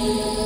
you.